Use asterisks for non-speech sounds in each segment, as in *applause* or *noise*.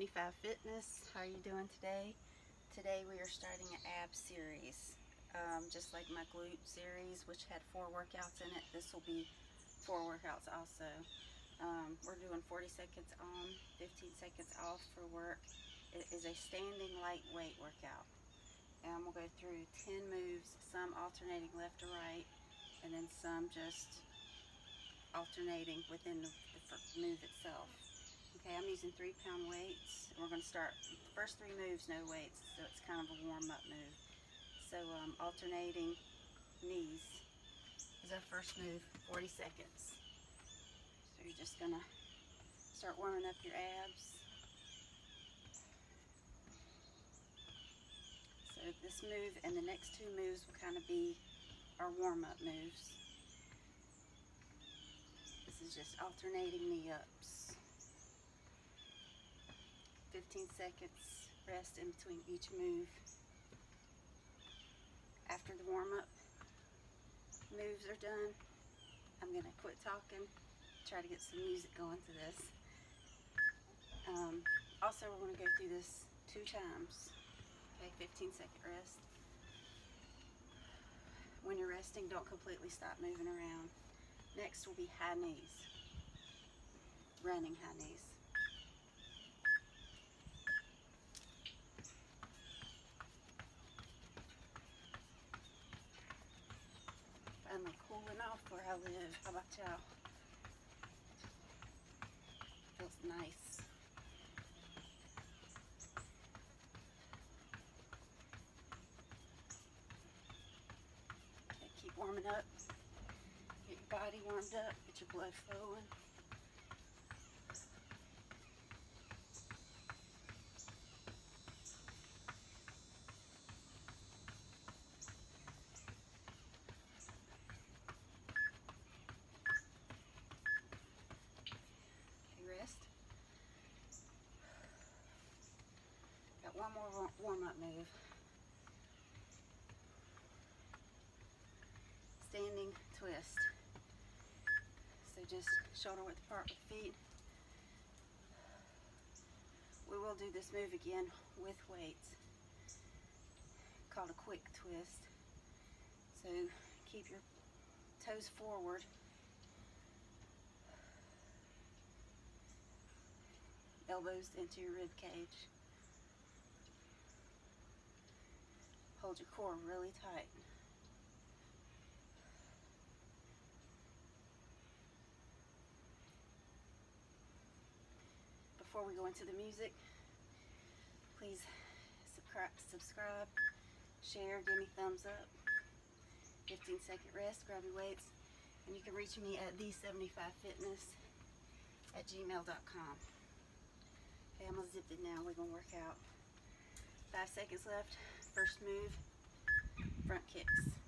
75 Fitness. How are you doing today? Today we are starting an ab series. Um, just like my glute series, which had four workouts in it, this will be four workouts also. Um, we're doing 40 seconds on, 15 seconds off for work. It is a standing lightweight workout. And we'll go through 10 moves, some alternating left to right, and then some just alternating within the, the move itself. Okay, I'm using three pound weights. We're going to start the first three moves, no weights, so it's kind of a warm up move. So um, alternating knees is our first move, 40 seconds. So you're just going to start warming up your abs. So this move and the next two moves will kind of be our warm up moves. This is just alternating knee ups. 15 seconds rest in between each move. After the warm-up moves are done, I'm gonna quit talking, try to get some music going to this. Um, also, we're gonna go through this two times. Okay, 15 second rest. When you're resting, don't completely stop moving around. Next will be high knees, running high knees. I live. How about y'all? Feels nice. Okay, keep warming up. Get your body warmed up. Get your blood flowing. rest. Got one more warm-up move. Standing twist. So just shoulder width apart with feet. We will do this move again with weights called a quick twist. So keep your toes forward elbows into your rib cage. Hold your core really tight. Before we go into the music, please subscribe, share, give me thumbs up. 15 second rest, grab your weights, and you can reach me at the75fitness at gmail.com. Okay, I'm gonna zip it now. We're gonna work out. Five seconds left. First move, front kicks.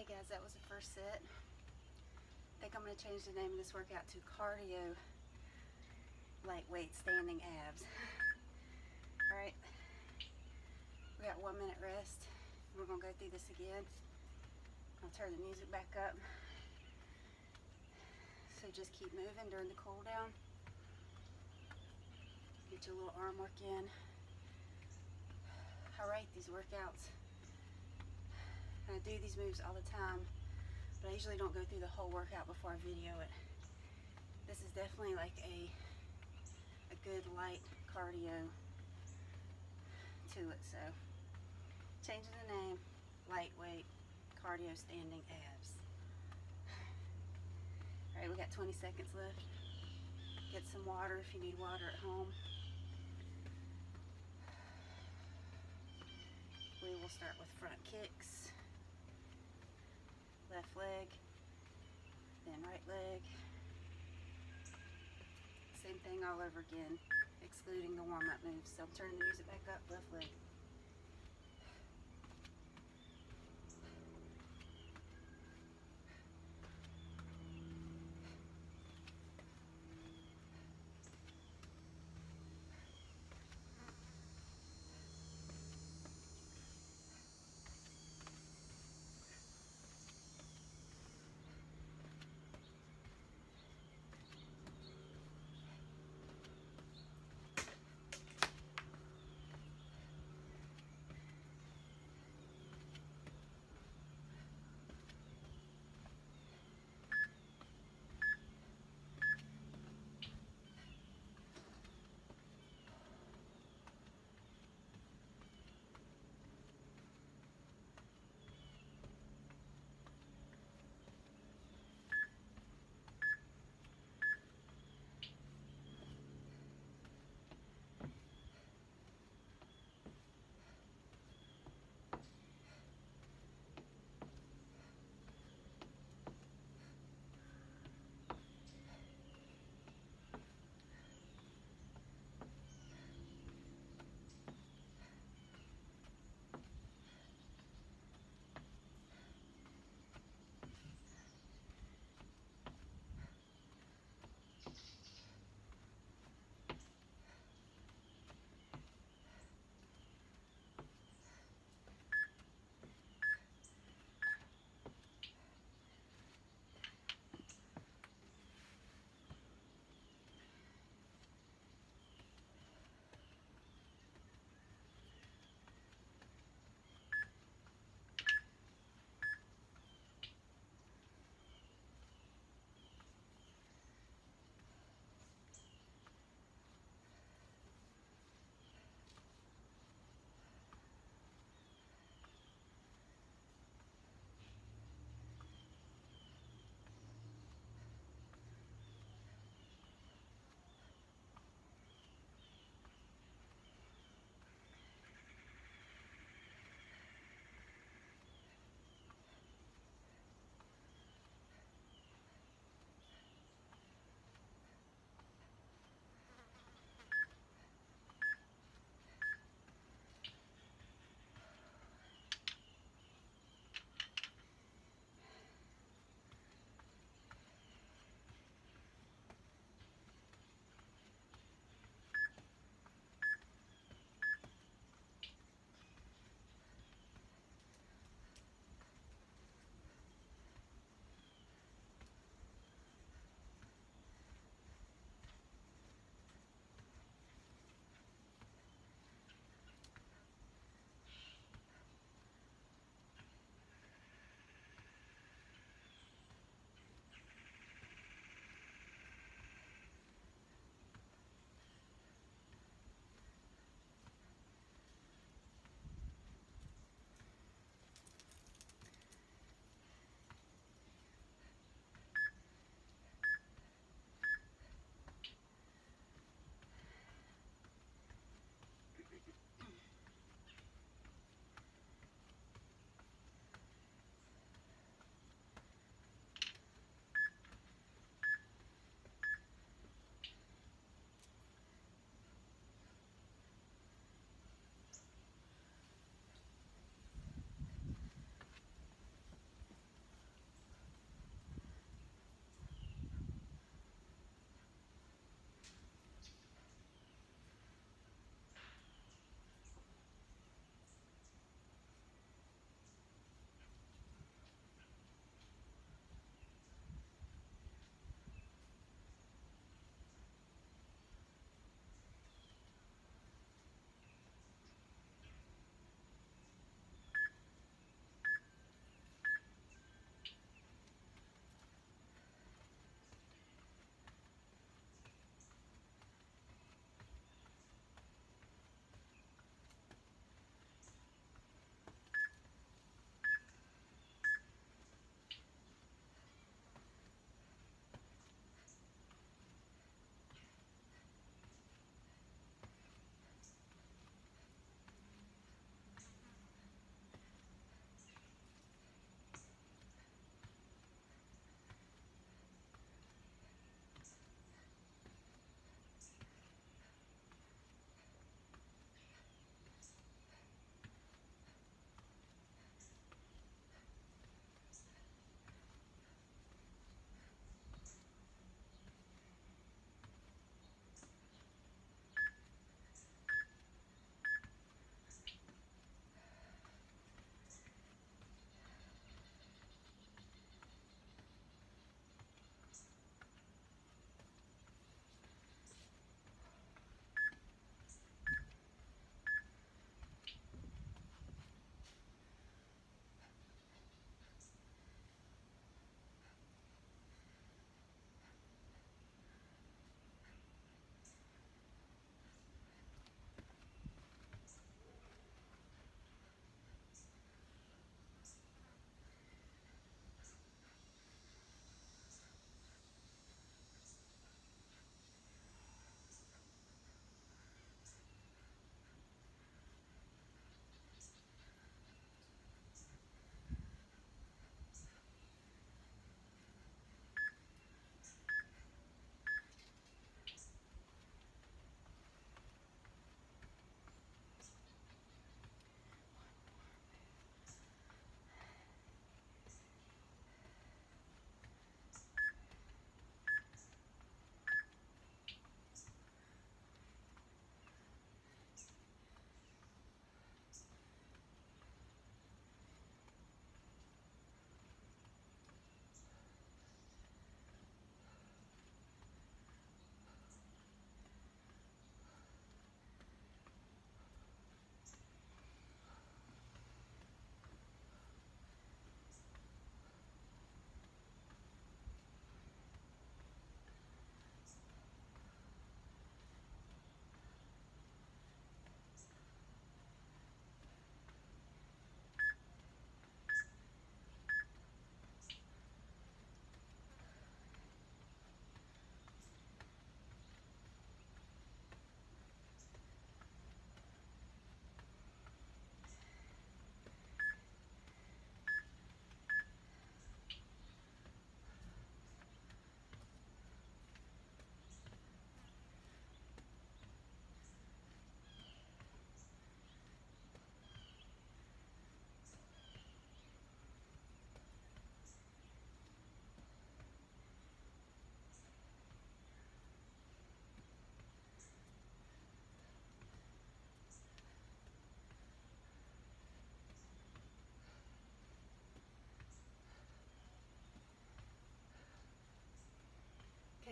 Okay guys, that was the first set. I think I'm going to change the name of this workout to cardio lightweight standing abs. Alright, we got one minute rest. We're going to go through this again. I'll turn the music back up. So just keep moving during the cool down. Get your little arm work in. I these workouts. And I do these moves all the time, but I usually don't go through the whole workout before I video it. This is definitely like a a good light cardio to it. So changing the name, lightweight cardio standing abs. *sighs* All right, we got 20 seconds left. Get some water if you need water at home. We will start with front kicks, left leg, then right leg. Same thing all over again, excluding the warm-up moves. So I'm turning the music back up, left leg.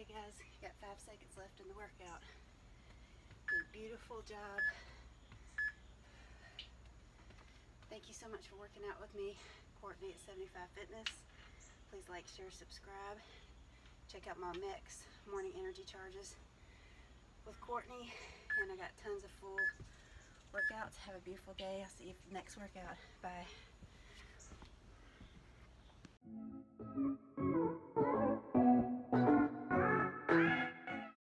guys. Got five seconds left in the workout. Did beautiful job. Thank you so much for working out with me, Courtney at 75 Fitness. Please like, share, subscribe. Check out my mix, morning energy charges with Courtney. And I got tons of full workouts. Have a beautiful day. I'll see you next workout. Bye.